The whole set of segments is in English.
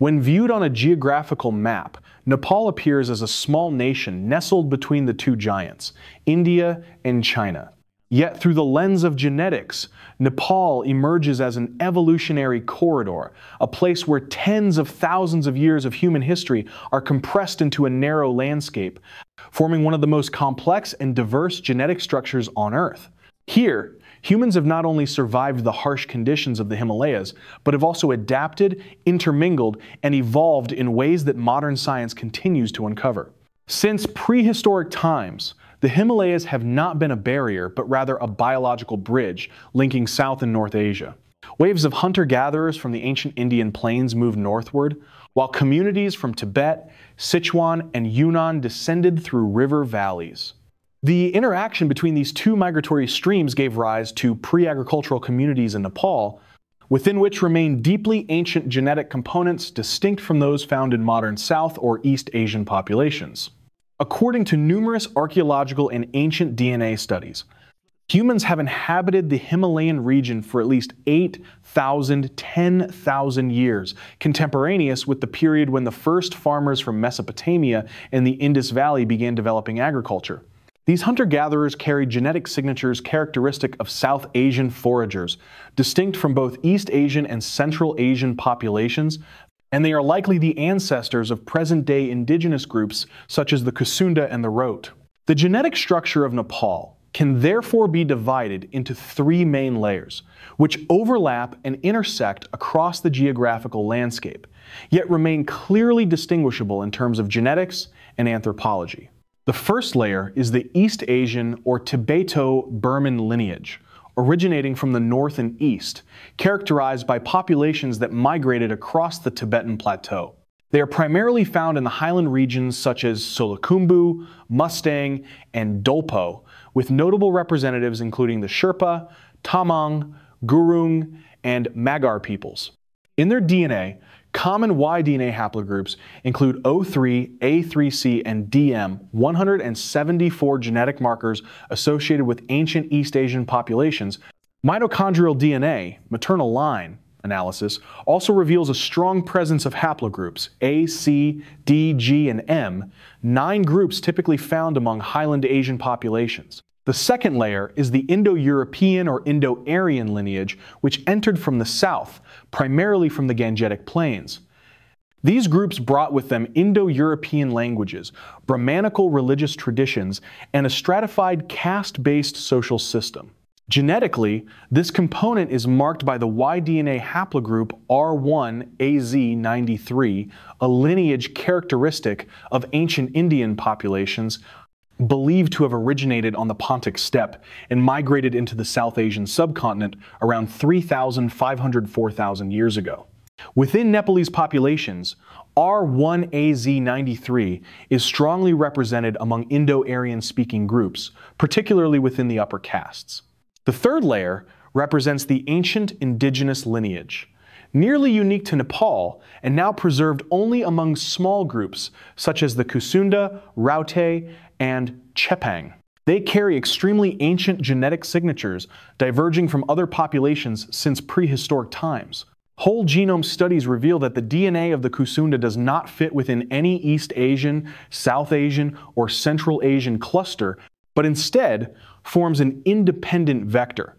When viewed on a geographical map, Nepal appears as a small nation nestled between the two giants, India and China. Yet through the lens of genetics, Nepal emerges as an evolutionary corridor, a place where tens of thousands of years of human history are compressed into a narrow landscape, forming one of the most complex and diverse genetic structures on Earth. Here, humans have not only survived the harsh conditions of the Himalayas, but have also adapted, intermingled, and evolved in ways that modern science continues to uncover. Since prehistoric times, the Himalayas have not been a barrier, but rather a biological bridge linking South and North Asia. Waves of hunter gatherers from the ancient Indian plains moved northward, while communities from Tibet, Sichuan, and Yunnan descended through river valleys. The interaction between these two migratory streams gave rise to pre agricultural communities in Nepal, within which remain deeply ancient genetic components distinct from those found in modern South or East Asian populations. According to numerous archaeological and ancient DNA studies, humans have inhabited the Himalayan region for at least 8,000, 10,000 years, contemporaneous with the period when the first farmers from Mesopotamia and the Indus Valley began developing agriculture. These hunter gatherers carried genetic signatures characteristic of South Asian foragers, distinct from both East Asian and Central Asian populations and they are likely the ancestors of present day indigenous groups such as the Kusunda and the Raute. The genetic structure of Nepal can therefore be divided into three main layers, which overlap and intersect across the geographical landscape, yet remain clearly distinguishable in terms of genetics and anthropology. The first layer is the East Asian or Tibeto Burman lineage, originating from the north and east, characterized by populations that migrated across the Tibetan Plateau. They are primarily found in the highland regions such as Solukhumbu, Mustang, and Dolpo, with notable representatives including the Sherpa, Tamang, Gurung, and Magar peoples. In their DNA, Common Y-DNA haplogroups include O3, A3C, and DM, 174 genetic markers associated with ancient East Asian populations. Mitochondrial DNA, maternal line, analysis also reveals a strong presence of haplogroups A, C, D, G, and M, nine groups typically found among Highland Asian populations. The second layer is the Indo-European or Indo-Aryan lineage, which entered from the south, primarily from the Gangetic Plains. These groups brought with them Indo-European languages, Brahmanical religious traditions, and a stratified caste-based social system. Genetically, this component is marked by the Y-DNA haplogroup R1AZ93, a lineage characteristic of ancient Indian populations believed to have originated on the Pontic steppe and migrated into the South Asian subcontinent around 3,500 4,000 years ago. Within Nepalese populations, R1AZ93 is strongly represented among Indo-Aryan speaking groups, particularly within the upper castes. The third layer represents the ancient indigenous lineage, nearly unique to Nepal and now preserved only among small groups such as the Kusunda, Raute, and Chepang. They carry extremely ancient genetic signatures diverging from other populations since prehistoric times. Whole genome studies reveal that the DNA of the Kusunda does not fit within any East Asian, South Asian, or Central Asian cluster, but instead forms an independent vector,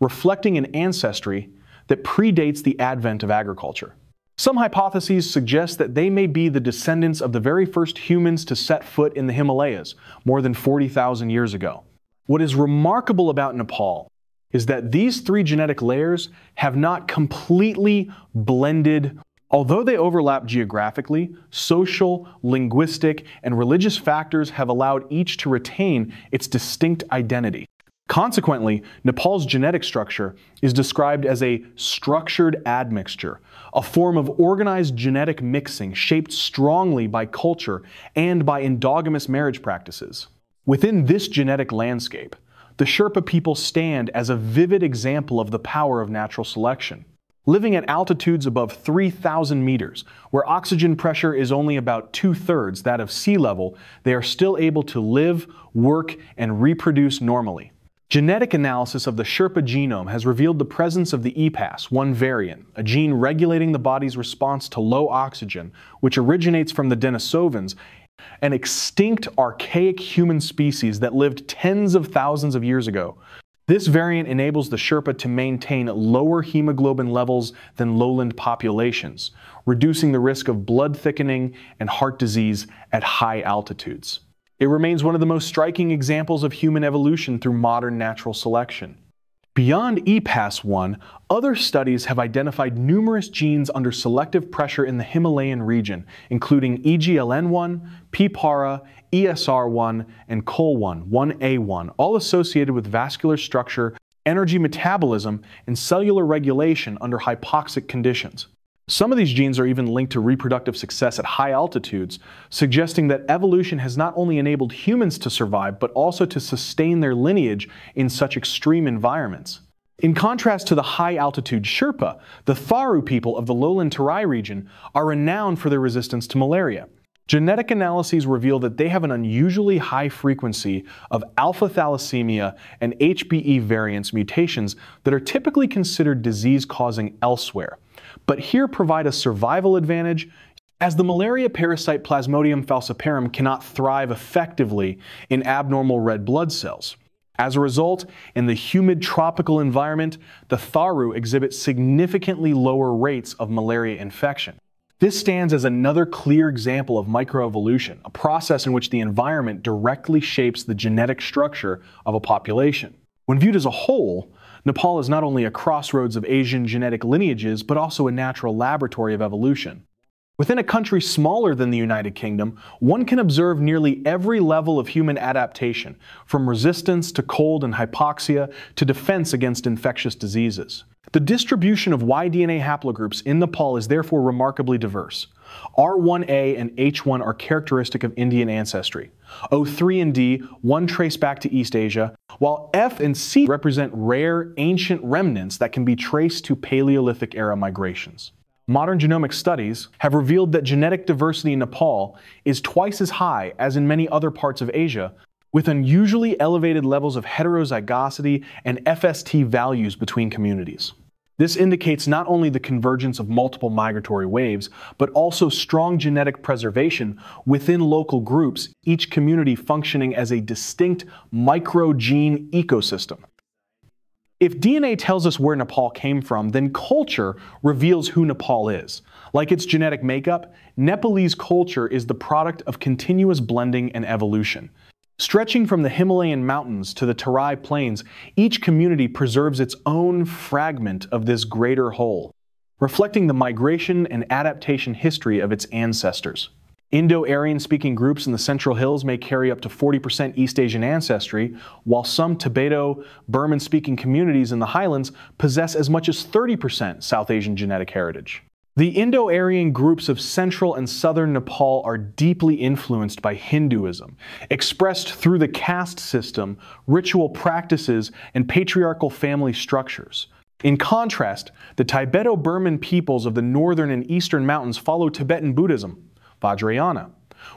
reflecting an ancestry that predates the advent of agriculture. Some hypotheses suggest that they may be the descendants of the very first humans to set foot in the Himalayas more than 40,000 years ago. What is remarkable about Nepal is that these three genetic layers have not completely blended. Although they overlap geographically, social, linguistic, and religious factors have allowed each to retain its distinct identity. Consequently, Nepal's genetic structure is described as a structured admixture, a form of organized genetic mixing shaped strongly by culture and by endogamous marriage practices. Within this genetic landscape, the Sherpa people stand as a vivid example of the power of natural selection. Living at altitudes above 3,000 meters, where oxygen pressure is only about two thirds that of sea level, they are still able to live, work, and reproduce normally. Genetic analysis of the Sherpa genome has revealed the presence of the EPAS, one variant, a gene regulating the body's response to low oxygen, which originates from the Denisovans, an extinct archaic human species that lived tens of thousands of years ago. This variant enables the Sherpa to maintain lower hemoglobin levels than lowland populations, reducing the risk of blood thickening and heart disease at high altitudes. It remains one of the most striking examples of human evolution through modern natural selection. Beyond EPAS1, other studies have identified numerous genes under selective pressure in the Himalayan region, including EGLN1, PPARA, ESR1, and COL1, 1A1, all associated with vascular structure, energy metabolism, and cellular regulation under hypoxic conditions. Some of these genes are even linked to reproductive success at high altitudes, suggesting that evolution has not only enabled humans to survive, but also to sustain their lineage in such extreme environments. In contrast to the high altitude Sherpa, the Tharu people of the lowland Terai region are renowned for their resistance to malaria. Genetic analyses reveal that they have an unusually high frequency of alpha thalassemia and HBE variants mutations that are typically considered disease causing elsewhere but here provide a survival advantage as the malaria parasite Plasmodium falciparum cannot thrive effectively in abnormal red blood cells. As a result, in the humid tropical environment, the Tharu exhibit significantly lower rates of malaria infection. This stands as another clear example of microevolution, a process in which the environment directly shapes the genetic structure of a population. When viewed as a whole, Nepal is not only a crossroads of Asian genetic lineages, but also a natural laboratory of evolution. Within a country smaller than the United Kingdom, one can observe nearly every level of human adaptation, from resistance to cold and hypoxia to defense against infectious diseases. The distribution of Y DNA haplogroups in Nepal is therefore remarkably diverse. R1A and H1 are characteristic of Indian ancestry. O3 and D, one trace back to East Asia, while F and C represent rare, ancient remnants that can be traced to Paleolithic era migrations. Modern genomic studies have revealed that genetic diversity in Nepal is twice as high as in many other parts of Asia, with unusually elevated levels of heterozygosity and FST values between communities. This indicates not only the convergence of multiple migratory waves, but also strong genetic preservation within local groups, each community functioning as a distinct microgene ecosystem. If DNA tells us where Nepal came from, then culture reveals who Nepal is. Like its genetic makeup, Nepalese culture is the product of continuous blending and evolution. Stretching from the Himalayan mountains to the Terai plains, each community preserves its own fragment of this greater whole, reflecting the migration and adaptation history of its ancestors. Indo-Aryan speaking groups in the Central Hills may carry up to 40% East Asian ancestry, while some Tibeto-Burman speaking communities in the highlands possess as much as 30% South Asian genetic heritage. The Indo-Aryan groups of central and southern Nepal are deeply influenced by Hinduism, expressed through the caste system, ritual practices, and patriarchal family structures. In contrast, the Tibeto-Burman peoples of the northern and eastern mountains follow Tibetan Buddhism, Vajrayana,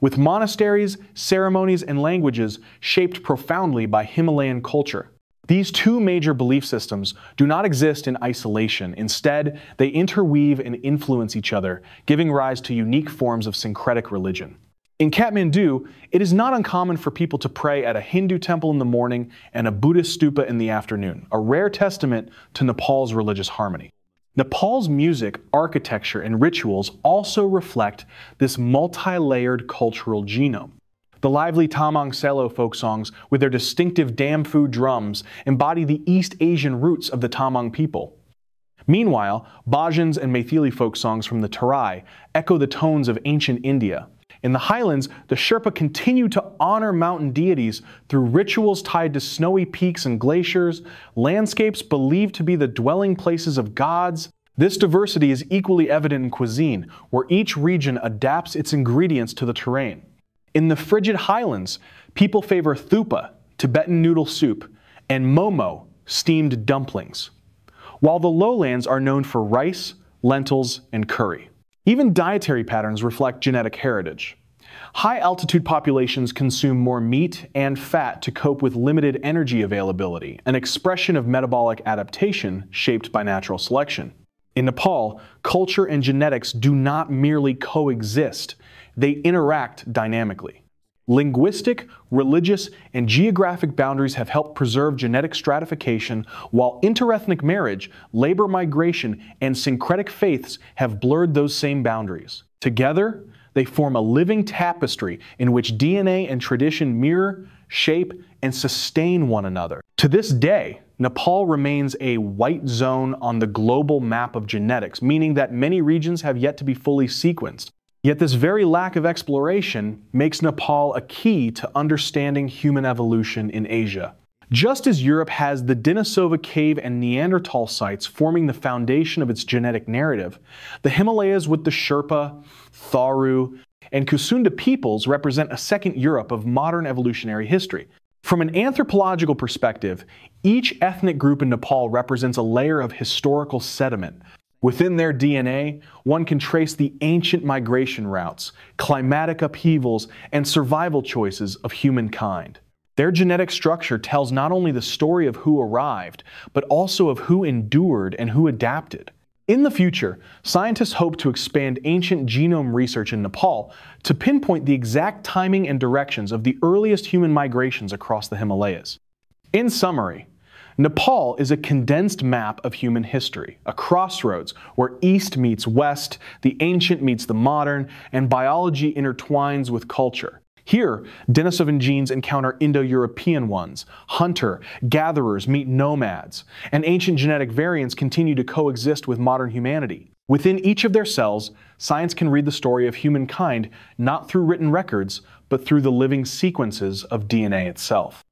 with monasteries, ceremonies, and languages shaped profoundly by Himalayan culture. These two major belief systems do not exist in isolation. Instead, they interweave and influence each other, giving rise to unique forms of syncretic religion. In Kathmandu, it is not uncommon for people to pray at a Hindu temple in the morning and a Buddhist stupa in the afternoon, a rare testament to Nepal's religious harmony. Nepal's music, architecture, and rituals also reflect this multi-layered cultural genome. The lively Tamang Selo folk songs, with their distinctive Damfu drums, embody the East Asian roots of the Tamang people. Meanwhile, bhajans and Maithili folk songs from the Terai echo the tones of ancient India. In the highlands, the Sherpa continue to honor mountain deities through rituals tied to snowy peaks and glaciers, landscapes believed to be the dwelling places of gods. This diversity is equally evident in cuisine, where each region adapts its ingredients to the terrain. In the frigid highlands, people favor thukpa, Tibetan noodle soup, and momo, steamed dumplings, while the lowlands are known for rice, lentils, and curry. Even dietary patterns reflect genetic heritage. High altitude populations consume more meat and fat to cope with limited energy availability, an expression of metabolic adaptation shaped by natural selection. In Nepal, culture and genetics do not merely coexist, they interact dynamically. Linguistic, religious, and geographic boundaries have helped preserve genetic stratification, while interethnic marriage, labor migration, and syncretic faiths have blurred those same boundaries. Together, they form a living tapestry in which DNA and tradition mirror, shape, and sustain one another. To this day, Nepal remains a white zone on the global map of genetics, meaning that many regions have yet to be fully sequenced. Yet this very lack of exploration makes Nepal a key to understanding human evolution in Asia. Just as Europe has the Denisova cave and Neanderthal sites forming the foundation of its genetic narrative, the Himalayas with the Sherpa, Tharu, and Kusunda peoples represent a second Europe of modern evolutionary history. From an anthropological perspective, each ethnic group in Nepal represents a layer of historical sediment. Within their DNA, one can trace the ancient migration routes, climatic upheavals, and survival choices of humankind. Their genetic structure tells not only the story of who arrived, but also of who endured and who adapted. In the future, scientists hope to expand ancient genome research in Nepal to pinpoint the exact timing and directions of the earliest human migrations across the Himalayas. In summary, Nepal is a condensed map of human history, a crossroads where East meets West, the ancient meets the modern, and biology intertwines with culture. Here, Denisovan genes encounter Indo-European ones, hunter, gatherers meet nomads, and ancient genetic variants continue to coexist with modern humanity. Within each of their cells, science can read the story of humankind not through written records, but through the living sequences of DNA itself.